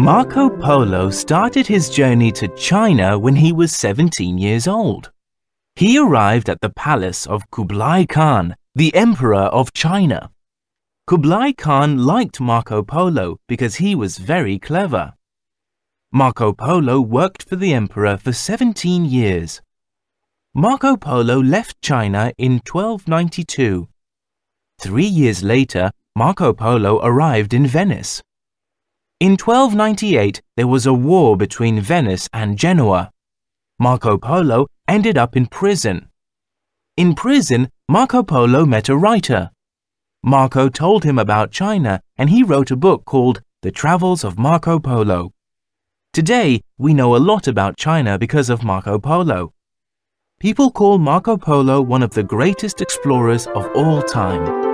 Marco Polo started his journey to China when he was 17 years old. He arrived at the palace of Kublai Khan, the Emperor of China. Kublai Khan liked Marco Polo because he was very clever. Marco Polo worked for the emperor for 17 years. Marco Polo left China in 1292. Three years later, Marco Polo arrived in Venice. In 1298, there was a war between Venice and Genoa. Marco Polo ended up in prison. In prison, Marco Polo met a writer. Marco told him about China and he wrote a book called The Travels of Marco Polo. Today, we know a lot about China because of Marco Polo. People call Marco Polo one of the greatest explorers of all time.